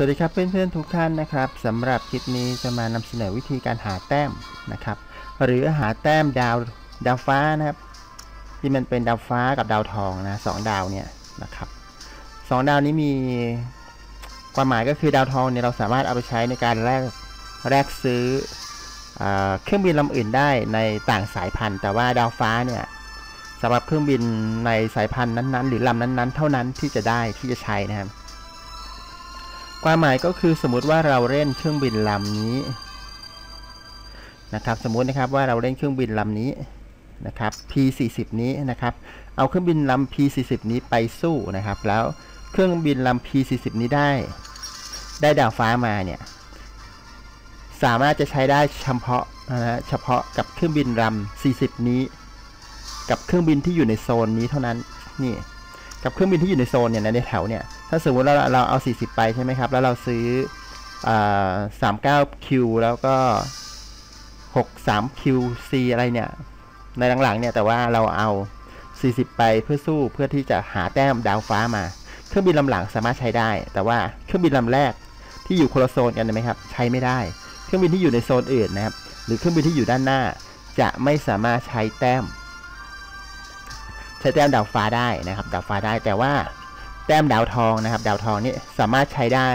สวัสดีครับเพื่อนๆทุกท่านนะครับสำหรับคลิปนี้จะมานำเสนอวิธีการหาแต้มนะครับ หรือหาแต้มดาวดาวฟ้านะครับ ที่มันเป็นดาวฟ้ากับดาวทองนะสองดาวเนี่ยนะครับสองดาวนี้มีความหมายก็คือดาวทองเนี่ยเราสามารถเอาไปใช้ในการแลกแลกซื้ออเครื่องบินลำอื่นได้ในต่างสายพันธุ์ แต่ว่าดาวฟ้าเนี่ยสำหรับเครื่องบินในสายพันธุ์นั้นๆ หรือลำนั้นๆ เท่านั้นที่จะได้ที่จะใช้นะครับ ความหมายก็คือสมมุติว่าเราเล่นเครื่องบินลำนี้นะครับ สมมุตินะครับว่าเราเล่นเครื่องบินลำนี้นะครับ P40 นี้นะครับ เอาเครื่องบินลำ P40 นี้ไปสู้นะครับ แล้วเครื่องบินลำ P40 นี้ได้ ได้ดาวฟ้ามาเนี่ยสามารถจะใช้ได้เฉพาะนะเฉพาะกับเครื่องบินลำ40 นี้ กับเครื่องบินที่อยู่ในโซนนี้เท่านั้นนี่ กับเครื่องบินที่อยู่ในโซนเนี่ยในแถวเนี่ย ถ้าสมมติเราเราเอา 40 ไปใช่ไหมครับ แล้วเราซื้อสามเก้าคิวแล้วก็หกสามคิวซีอะไรเนี่ย ในหลังๆเนี่ยแต่ว่าเราเอา 40 ไปเพื่อสู้เพื่อที่จะหาแต้มดาวฟ้ามา เครื่องบินลำหลังสามารถใช้ได้ แต่ว่าเครื่องบินลำแรกที่อยู่คนละโซนกันไหมครับ ใช้ไม่ได้ เครื่องบินที่อยู่ในโซนอื่นนะครับ หรือเครื่องบินที่อยู่ด้านหน้า จะไม่สามารถใช้แต้ม ใช้แต้มดาวฟ้าได้นะครับ ดาวฟ้าได้แต่ว่าแต้มดาวทองนะครับ ดาวทองนี่สามารถใช้ได้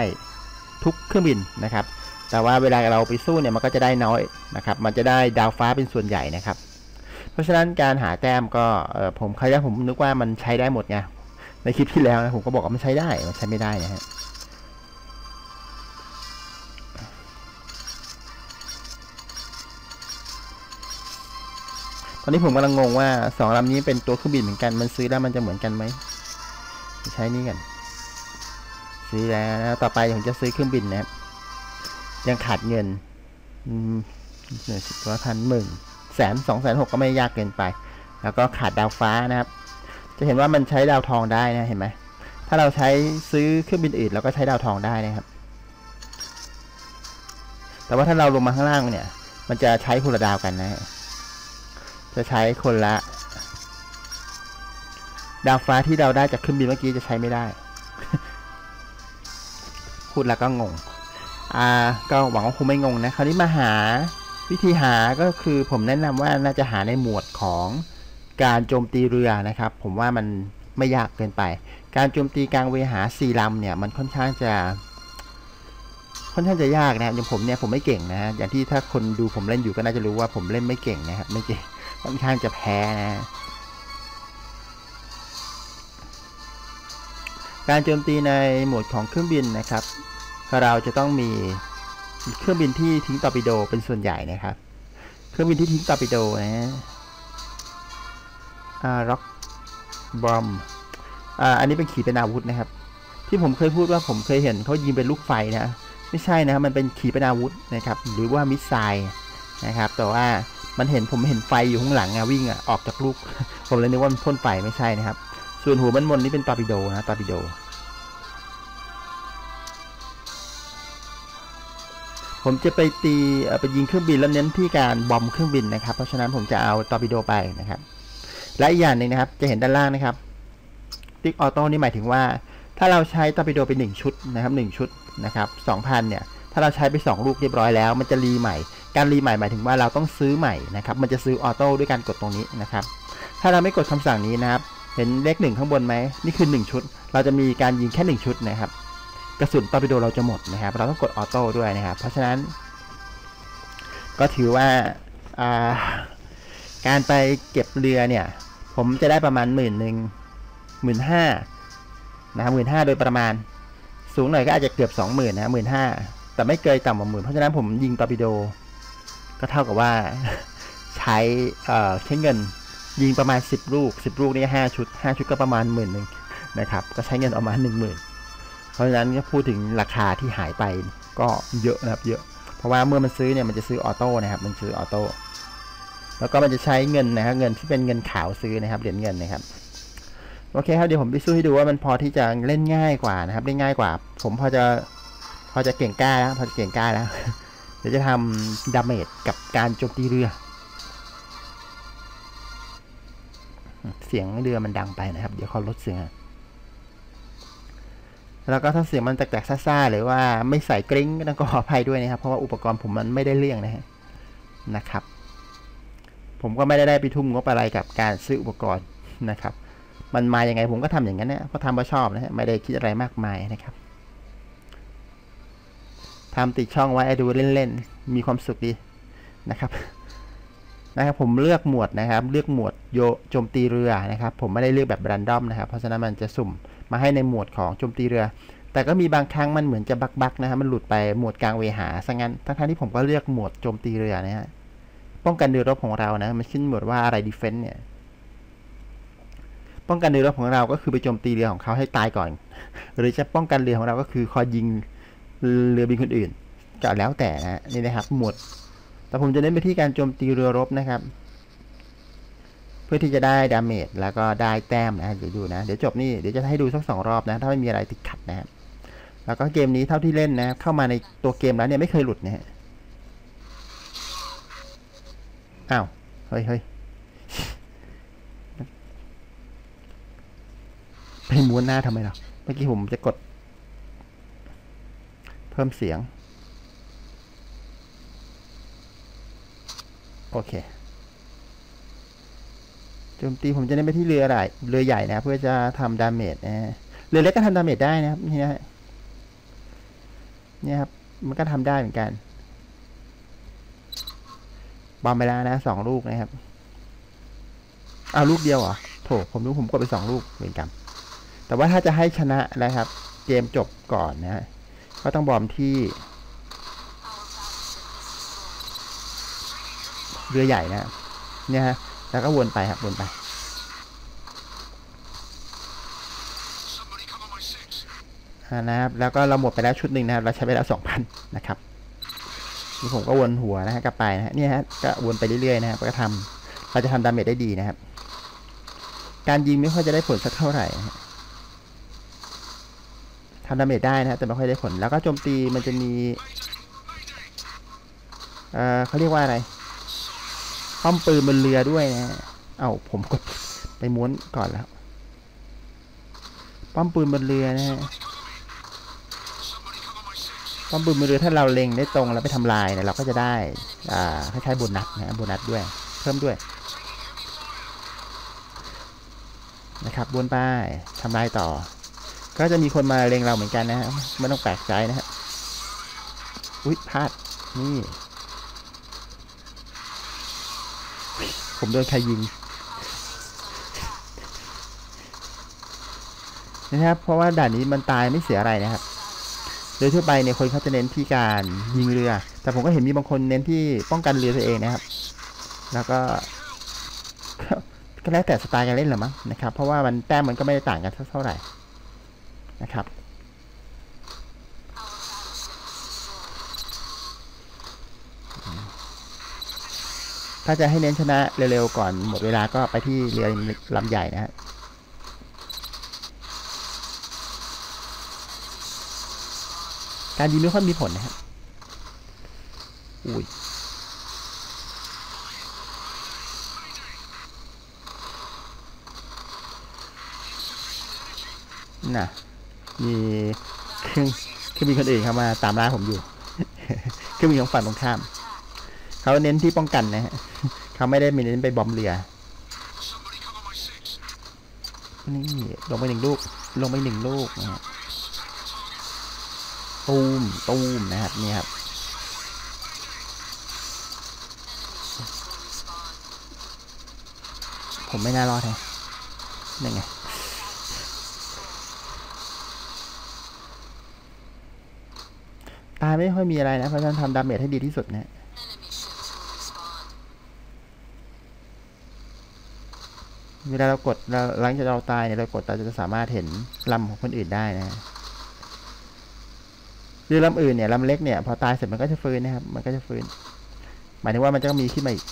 ทุกเครื่องบินนะครับ แต่ว่าเวลาเราไปสู้เนี่ยมันก็จะได้น้อยนะครับ มันจะได้ดาวฟ้าเป็นส่วนใหญ่นะครับ เพราะฉะนั้นการหาแต้มก็ผมใครได้ผมนึกว่ามันใช้ได้หมดไงในคลิปที่แล้วนะผมก็บอกว่ามันใช้ได้มันใช้ไม่ได้นะฮะ ตอนนี้ผมกำลังงงว่าสองลำนี้เป็นตัวเครื่องบินเหมือนกัน มันซื้อแล้วมันจะเหมือนกันไหมใช้นี่กัน ซื้อแล้วนะต่อไปผมจะซื้อเครื่องบินนะครับยังขาดเงินหนึ่งสิบร้อยพันหมื่นแสนสองแสนหกก็ไม่ยากเกินไป แล้วก็ขาดดาวฟ้านะครับ จะเห็นว่ามันใช้ดาวทองได้นะเห็นไหมถ้าเราใช้ซื้อเครื่องบินอื่นเราก็ใช้ดาวทองได้นะครับ แต่ว่าถ้าเราลงมาข้างล่างเนี่ย มันจะใช้คนละดาวกันนะ จะใช้คนละ ดาวฟ้าที่เราได้จากเครื่องบินเมื่อกี้จะใช้ไม่ได้ พูดแล้วก็งง อ่า ก็หวังว่าคงไม่งงนะ คราวนี้มาหาวิธีหาก็คือผมแนะนำว่าน่าจะหาในหมวดของการโจมตีเรือนะครับ ผมว่ามันไม่ยากเกินไป การโจมตีกลางเวหาสี่ลำเนี่ยมันค่อนข้างจะ ค่อนข้างจะยากนะอย่างผมเนี่ยผมไม่เก่งนะอย่างที่ถ้าคนดูผมเล่นอยู่ก็น่าจะรู้ว่าผมเล่นไม่เก่งนะครับไม่เก่ง ค่อนข้างจะแพ้นะ การโจมตีในโหมดของเครื่องบินนะครับ เราจะต้องมีเครื่องบินที่ทิ้งตอร์ปิโดเป็นส่วนใหญ่นะครับ เครื่องบินที่ทิ้งตอร์ปิโดนะอ่าร็อก bombอ่าอันนี้เป็นขีปนาวุธนะครับ ที่ผมเคยพูดว่าผมเคยเห็นเขายิงเป็นลูกไฟนะไม่ใช่นะมันเป็นขีปนาวุธนะครับ หรือว่า missile นะครับ แต่ว่า มันเห็นผมเห็นไฟอยู่ข้างหลังอะวิ่งอะออกจากลูก ผมเลยนึกว่ามันพ่นไฟไม่ใช่นะครับ ส่วนหัวมันมนนี่เป็นตอร์ปิโดนะตอร์ปิโด ผมจะไปตีไปยิงเครื่องบินแล้วเน้นที่การ bomb เครื่องบินนะครับ เพราะฉะนั้นผมจะเอาตอร์ปิโดไปนะครับ และอีกอย่างหนึ่งนะครับ จะเห็นด้านล่างนะครับติ๊ก auto นี่หมายถึงว่า ถ้าเราใช้ตอร์ปิโดไป1ชุดนะครับ1ชุดนะครับ2,000เนี่ยถ้าเราใช้ไป 2 ลูกเรียบร้อยแล้ว มันจะ re ใหม่ การ re ใหม่หมายถึงว่าเราต้องซื้อใหม่นะครับมันจะซื้อ auto ด้วยการกดตรงนี้นะครับถ้าเราไม่กดคำสั่งนี้นะครับเห็นเลขหนึ่งข้างบนไหมนี่คือ 1 ชุด เราจะมีการยิงแค่ 1 ชุดนะครับ กระสุนตอร์ปิโดเราจะหมดนะครับ เราต้องกด auto ด้วยนะครับ เพราะฉะนั้น ก็ถือว่าการไปเก็บเรือเนี่ย ผมจะได้ประมาณหมื่นหนึ่งหมื่นห้านะครับหมื่นห้าโดยประมาณ สูงหน่อยก็อาจจะเกือบสองหมื่นนะหมื่นห้าแต่ไม่เกินต่ำกว่าหมื่นเพราะฉะนั้นผมยิงตอร์ปิโด ก็เท่ากับว่าใช้ใช้เงินยิงประมาณ 10 ลูก 10 ลูกนี่ห้าชุด 5 ชุดก็ประมาณหมื่นหนึ่งนะครับ ก็ใช้เงินประมา 1 0,000 เพราะฉะนั้นก็พูดถึงราคาที่หายไปก็เยอะนะครับเยอะ เพราะว่าเมื่อมันซื้อเนี่ยมันจะซื้อ auto นะครับ มันซื้อ auto แล้วก็มันจะใช้เงินนะครับเงินที่เป็นเงินขาวซื้อนะครับเหรียญเงินนะครับ โอเคครับเดี๋ยวผมไปสู้ให้ดูว่ามันพอที่จะเล่นง่ายกว่านะครับเล่นง่ายกว่า ผมพอจะพอจะเก่งกล้าแล้วพอจะเก่งกล้าแล้ว เดี๋ยวจะทำ damage กับการโจมตีเรือ เสียงเรือมันดังไปนะครับ เดี๋ยวเขาลดเสียงแล้วก็ถ้าเสียงมันแตกๆซ่าๆหรือว่าไม่ใส่กริ้งก็ต้องขออภัยด้วยนะครับ เพราะว่าอุปกรณ์ผมมันไม่ได้เรื่องนะฮะนะครับ ผมก็ไม่ได้ได้ไปทุ่มงบอะไรกับการซื้ออุปกรณ์นะครับ มันมาอย่างไงผมก็ทำอย่างนั้นนะเพราะทำเพราะชอบนะฮะไม่ได้คิดอะไรมากมายนะครับ ทำติดช่องไว้ให้ดูเล่นๆ มีความสุขดีนะครับ นะครับผมเลือกหมวดนะครับ เลือกหมวดโยโจมตีเรือนะครับ ผมไม่ได้เลือกแบบ r รนดอมนะครับ เพราะฉะนั้นมันจะสุ่มมาให้ในหมวดของโจมตีเรือ แต่ก็มีบางครั้งมันเหมือนจะบักบักนะครับมันหลุดไปหมวดกลางเวหาซะงั้น ทั้งๆที่ผมก็เลือกหมวดโจมตีเรือนะฮะ ป้องกันเรือรบของเรานะ มันขึ้นหมวดว่าอะไรดีเฟนต์เนี่ยป้องกันเรือรบของเราก็คือไปโจมตีเรือของเขาให้ตายก่อน หรือจะป้องกันเรือของเราก็คือคอยยิง เรือบินคนอื่นก็แล้วแต่นะนี่นะครับ หมวด แต่ผมจะเน้นไปที่การโจมตีเรือรบนะครับ เพื่อที่จะได้ดาเมจแล้วก็ได้แต้มนะเดี๋ยวดูนะ เดี๋ยวจบนี่ เดี๋ยวจะให้ดูสักสองรอบนะ ถ้าไม่มีอะไรติดขัดนะครับ แล้วก็เกมนี้เท่าที่เล่นนะ เข้ามาในตัวเกมแล้วเนี่ยไม่เคยหลุดนะฮะ อ้าว เฮ้ยเฮ้ยไปม้วนหน้าทำไมล่ะ เมื่อกี้ผมจะกด เพิ่มเสียง โอเคโจมตีผมจะเน้นไปที่เรือใหญ่เรือใหญ่นะ เพื่อจะทำ damage นะเรือเล็กก็ทำ damage ได้นะครับนี่นะเนี่ยครับ มันก็ทำได้เหมือนกัน bomb ไปแล้วนะสองลูกนะครับเอาลูกเดียวเหรอโถผมรู้ผมกดไปสองลูกเหมือนกันแต่ว่าถ้าจะให้ชนะนะครับ เกมจบก่อนนะ ก็ต้อง bomb ที่เรือใหญ่นะเนี่ยฮะ แล้วก็วนไปครับวนไป นะครับ แล้วก็เราหมดไปแล้วชุดหนึ่งนะครับ เราใช้ไปแล้วสองพันนะครับนี่ผมก็วนหัวนะฮะกลับไปนะฮะเนี่ยฮะ ก็วนไปเรื่อยๆนะครับ ก็ทำเราจะทำ damage ได้ดีนะครับ การยิงไม่ค่อยจะได้ผลสักเท่าไหร่นะ ทำ damage ได้นะฮะแต่ไม่ค่อยได้ผลแล้วก็โจมตีมันจะมีเอ่อเขาเรียกว่าอะไรป้อมปืนบนเรือด้วยนะเอาผมกดไปม้วนก่อนแล้วป้อมปืนบนเรือนะฮะป้อมปืนบนเรือถ้าเราเล็งได้ตรงแล้วไปทำลายเนี่ยเราก็จะได้อ่าคล้ายๆโบนัสนะโบนัสด้วย เพิ่มด้วย นะครับบนไปทำลายต่อ ก็จะมีคนมาเลงเราเหมือนกันนะฮะไม่ต้องแปลกใจนะฮะอุ๊ยพลาดนี่ ผมโดนใครยิงนะครับ เพราะว่าด่านนี้มันตายไม่เสียอะไรนะครับ โดยทั่วไปเนี่ยคนเขาจะเน้นที่การยิงเรือ แต่ผมก็เห็นมีบางคนเน้นที่ป้องกันเรือตัวเองนะครับ แล้วก็ก็แล้วแต่สไตล์การเล่นแหละมั้งนะครับ เพราะว่ามันแต้มมันก็ไม่ได้ต่างกันเท่าไหร่ นะครับถ้าจะให้เน้นชนะเร็วๆก่อนหมดเวลาก็ไปที่เรือลำใหญ่นะฮะการยิงไม่ค่อยมีผลนะครับอุ้ยน่ะ มีเครื่องเครื่องบินคนอื่นเข้ามาตามล่าผมอยู่ เครื่องบินของฝั่งตรงข้าม เขาเน้นที่ป้องกันนะฮะเขาไม่ได้มีเน้นไปบอมเรือนี่ลงไปหนึ่งลูก ลงไปหนึ่งลูกนะฮะตูมตูมนะครับนี่ครับผมไม่น่ารอดแฮะนี่ไง ตายไม่ค่อยมีอะไรนะ เพราะฉะนั้นทำ damage ให้ดีที่สุดนะเวลาเรากดเราหลังจากเราตายเนี่ยเรากดเราจะสามารถเห็นลำของคนอื่นได้นะหรือลำอื่นเนี่ยลำเล็กเนี่ยพอตายเสร็จมันก็จะฟื้นนะครับ มันก็จะฟื้น หมายถึงว่ามันจะมีขึ้นมาอีก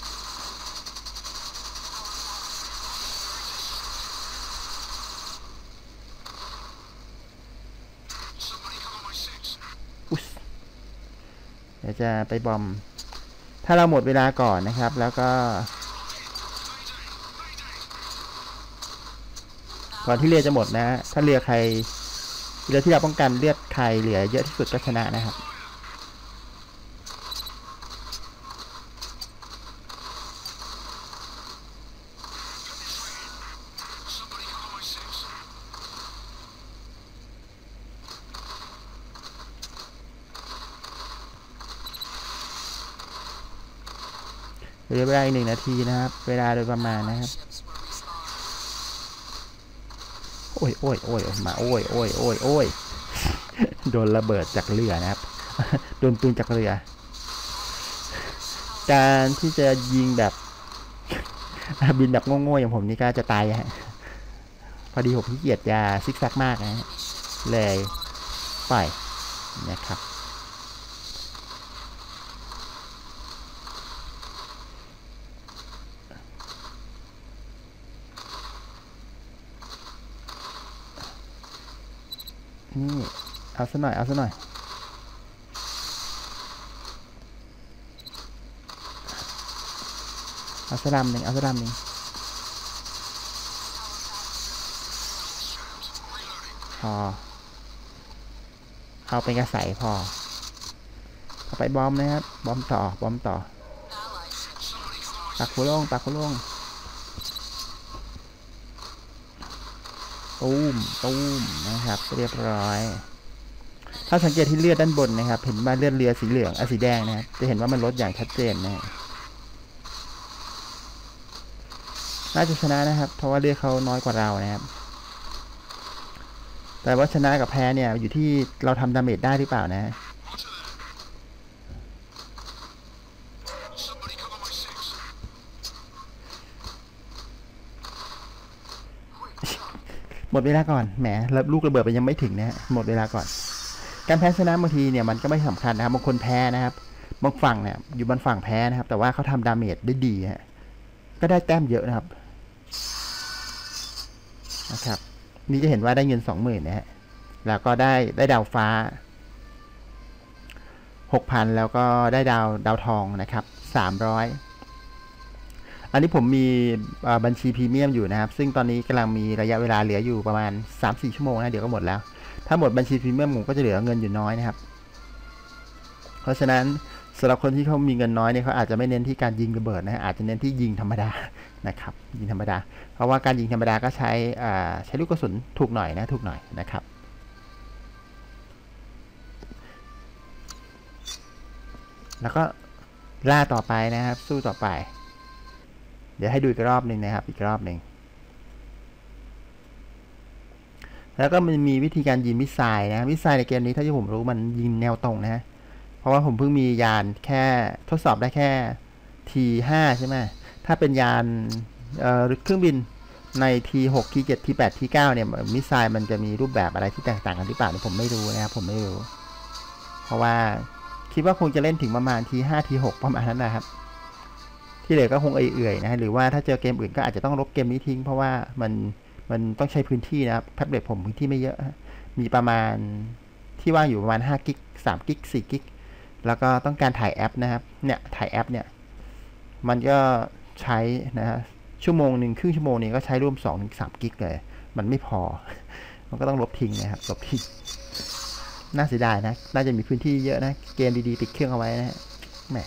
อุ๊ยเดี๋ยว จะไปบอม ถ้าเราหมดเวลาก่อนนะครับ แล้วก็ ก่อนที่เรือจะหมดนะ ถ้าเรือใครเรือที่เราป้องกันเลือดใครเหลือเยอะที่สุดก็ชนะนะครับ เหลือเวลาอีกหนึ่งนาทีนะครับ เวลาโดยประมาณนะครับ โอ้ยโอ้ยโอ้ยมาโอ้ยโอ้ยโอ้ยโอ้ยโดนระเบิดจากเรือนะครับ โดนปืนจากเรือ การที่จะยิงแบบบินแบบโง่ๆอย่างผมนี่ก็จะตายฮะ พอดีผมขี้เกียจจะซิกแซกมากนะฮะเลยปล่อยนะครับ นี่ เอา ซะหน่อย เอาซะหน่อย เอาสะดำหนึ่งเอาสะดำหนึ่งพอ เอาเป็นกระใสพอเอาไปบอมนะครับ บอมต่อ บอมต่อปักหัวลงปักหัวลงตูมตูมนะครับ เรียบร้อย ถ้าสังเกตที่เลือดด้านบนนะครับ เห็นว่าเลือดเรือสีเหลืองอะสีแดงนะครับ จะเห็นว่ามันลดอย่างชัดเจนนะน่าจะชนะนะครับ เพราะว่าเลือดเขาน้อยกว่าเรานะครับ แต่ว่าชนะกับแพ้เนี่ยอยู่ที่เราทำดาเมจได้หรือเปล่านะหมดเวลาก่อน แหมลูกระเบิดมันยังไม่ถึงนะฮะ หมดเวลาก่อน การแพ้ชนะบางทีเนี่ยมันก็ไม่สำคัญนะครับบางคนแพ้นะครับบางฝั่งเนี่ยอยู่บนฝั่งแพ้นะครับ แต่ว่าเขาทำดาเมจได้ดีฮะก็ได้แต้มเยอะนะครับนะครับ นี่จะเห็นว่าได้เงินสองหมื่นนะฮะแล้วก็ได้ได้ดาวฟ้าหกพันแล้วก็ได้ดาวดาวทองนะครับสามร้อยอันนี้ผมมีบัญชีพรีเมียมอยู่นะครับ ซึ่งตอนนี้กำลังมีระยะเวลาเหลืออยู่ประมาณ 3-4 ชั่วโมงนะ เดี๋ยวก็หมดแล้ว ถ้าหมดบัญชีพรีเมียมผมก็จะเหลือเงินอยู่น้อยนะครับ เพราะฉะนั้นสำหรับคนที่เขามีเงินน้อยเนี่ยเขาอาจจะไม่เน้นที่การยิงระเบิดนะฮะอาจจะเน้นที่ยิงธรรมดานะครับยิงธรรมดา เพราะว่าการยิงธรรมดาก็ใช้อ่าใช้ลูกกระสุนถูกหน่อยนะถูกหน่อยนะครับแล้วก็ล่าต่อไปนะครับ สู้ต่อไป เดี๋ยวให้ดูอีกรอบหนึ่งนะครับ อีกรอบหนึ่ง แล้วก็มันมีวิธีการยิง missile นะ missile ในเกมนี้ถ้าที่ผมรู้มันยิงแนวตรงนะฮะเพราะว่าผมเพิ่งมียานแค่ทดสอบได้แค่ T5 ใช่ไหมถ้าเป็นยานเอ่อเครื่องบินใน T6 T7 T8 T9 เนี่ย missile มันจะมีรูปแบบอะไรที่แตกต่างกันหรือเปล่าเนี่ยผมไม่รู้นะครับผมไม่รู้ เพราะว่าคิดว่าคงจะเล่นถึงประมาณ T5 T6 ประมาณนั้นนะครับ ที่เหลือก็คงเอื่อยๆนะฮะหรือว่าถ้าเจอเกมอื่นก็อาจจะต้องลบเกมนี้ทิ้ง เพราะว่ามัน มันต้องใช้พื้นที่นะครับแท็บเล็ตผมพื้นที่ไม่เยอะ มีประมาณที่ว่างอยู่ประมาณ5 gig 3 gig 4 gig แล้วก็ต้องการถ่ายแอปนะครับเนี่ยถ่ายแอปเนี่ยมันก็ใช้นะฮะชั่วโมงหนึ่งครึ่งชั่วโมงนี้ก็ใช้ร่วม2ถึง3 gig เลย มันไม่พอ มันก็ต้องลบทิ้งนะครับลบทิ้งน่าเสียดายนะ น่าจะมีพื้นที่เยอะนะ เกมดีๆ ติดเครื่องเอาไว้นะฮะแหม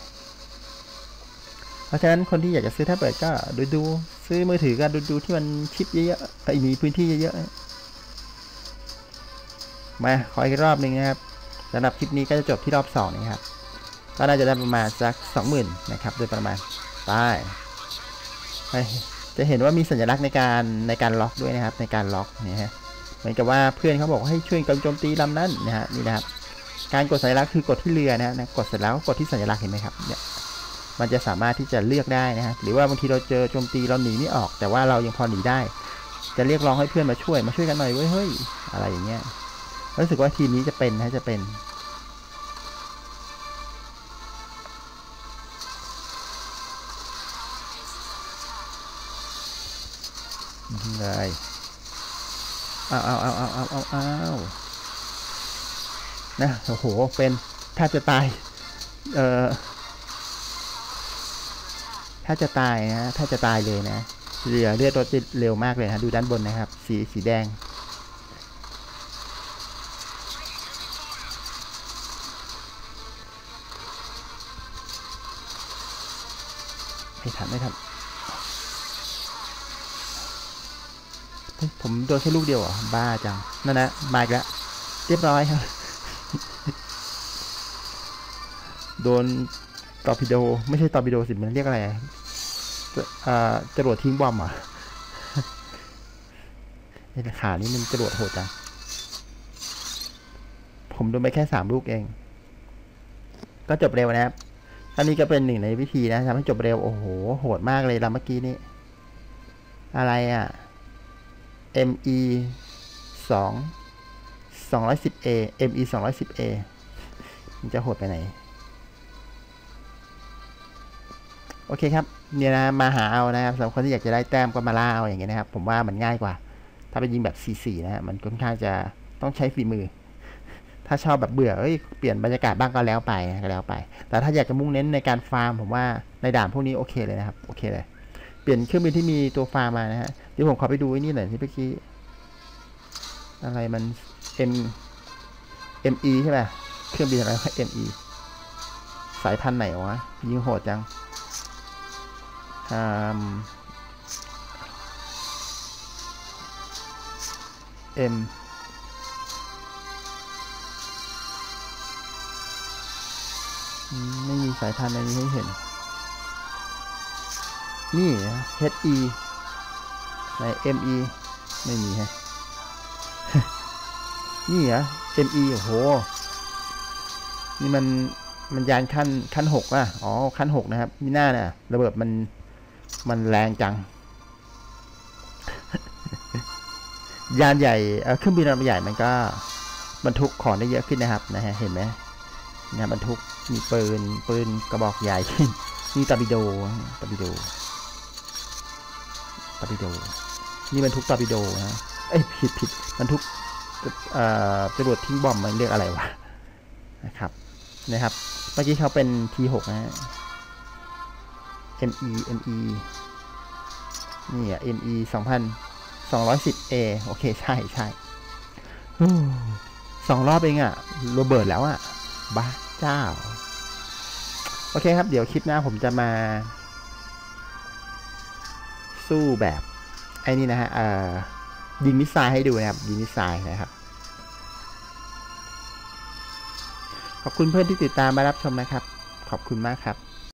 เพราะฉะนั้นคนที่อยากจะซื้อแท็บเล็ตก็ดูดู ซื้อมือถือก็ดูดูที่มันชิปเยอะๆไอ้มีพื้นที่เยอะๆมาขออีกรอบหนึ่งนะครับสำหรับคลิปนี้ก็จะจบที่รอบสองนะครับ ก็น่าจะได้ประมาณสักสองหมื่นนะครับ โดยประมาณไปไปจะเห็นว่ามีสัญลักษณ์ในการในการล็อกด้วยนะครับ ในการล็อกนี่ฮะเหมือนกับว่าเพื่อนเขาบอกให้ช่วยกันโจมตีลำนั้นนะฮะนี่นะครับ การกดสัญลักษณ์คือกดที่เรือนะฮะนะกดเสร็จแล้วก็กดที่สัญลักษณ์เห็นไหมครับเนี่ย มันจะสามารถที่จะเลือกได้นะฮะหรือว่าบางทีเราเจอโจมตีเราหนีไม่ออก แต่ว่าเรายังพอหนีได้ จะเรียกร้องให้เพื่อนมาช่วยมาช่วยกันหน่อยเว้ยเฮ้ยอะไรอย่างเงี้ยรู้สึกว่าทีมนี้จะเป็นนะจะเป็นเลยเอาเอาเอาเอาเอาเอาเอานะโอ้โหเป็นแทบจะตาย เอ่อ ถ้าจะตายนะ ถ้าจะตายเลยนะเรือเลือดรถเร็วมากเลยนะดูด้านบนนะครับ สีสีแดง ไม่ทันไม่ทันผมโดนแค่ลูกเดียวเหรอ บ้าจัง นั่นนะมาอีกแล้วเรียบร้อยครับ โดน ตอร์ปิโดไม่ใช่ตอร์ปิโดสิมันเรียกอะไรอะจะอ่าจรวดทิ้งบอมอะไอ้ขานี่มันจรวดโหดจังผมโดนไปแค่สามลูกเอง ก็จบเร็วนะครับ อันนี้ก็เป็นหนึ่งในวิธีนะทำให้จบเร็ว โอ้โห โหดมากเลยลำเมื่อกี้นี้อะไรอะ ME สองสองร้อยสิบ A ME สองร้อยสิบ A มันจะโหดไปไหน โอเคครับเนี่ยนะมาหาเอานะครับสำหรับคนที่อยากจะได้แต้มก็มาล่าเอาอย่างเงี้ยนะครับ ผมว่ามันง่ายกว่า ถ้าเป็นยิงแบบ4-4นะฮะมันค่อนข้างจะต้องใช้ฝีมือ ถ้าชอบแบบเบื่อเอ้ยเปลี่ยนบรรยากาศบ้างก็แล้วไปก็แล้วไป แต่ถ้าอยากจะมุ่งเน้นในการฟาร์ม ผมว่าในด่านพวกนี้โอเคเลยนะครับโอเคเลย เปลี่ยนเครื่องบินที่มีตัวฟาร์มมานะฮะเดี๋ยวผมขอไปดูไอ้นี่หน่อยที่เมื่อกี้อะไรมัน M ME ใช่ไหมเครื่องบินอะไรวะ ME สายพันธุ์ไหนวะยิงโหดจัง M อืมไม่มีสายพันธุ์อะไรให้เห็น นี่นะ HE ใน ME ไม่มีฮะ นี่เหรอ ME โอ้โห นี่มันมันยานขั้นขั้นหกอะ อ๋อ ขั้นหกนะครับ มีหน้าเนี่ยระเบิดมัน มันแรงจัง ยานใหญ่เครื่องบินลำใหญ่มันก็บรรทุกของได้เยอะขึ้นนะครับนะฮะเห็นไหมนะบรรทุกมีปืนปืนกระบอกใหญ่ขึ้นมีตอร์ปิโดตอร์ปิโดตอร์ปิโดนี่บรรทุกตอร์ปิโดนะเอ้ยผิดผิดบรรทุกเอ่อจรวดทิ้ง bomb มันเรียกอะไรวะนะครับนะครับ เมื่อกี้เขาเป็น T6 นะฮะ ME ME นี่อะ ME 2210A โอเค ใช่ใช่สองรอบเองอะโรเบิร์ตแล้วอะ บ้าเจ้า โอเคครับ เดี๋ยวคลิปหน้าผมจะมา สู้แบบ ไอ้นี่นะฮะเอ่อยิง missile ให้ดูนะครับ ยิง missile นะครับ ขอบคุณเพื่อนที่ติดตามมารับชมนะครับ ขอบคุณมากครับ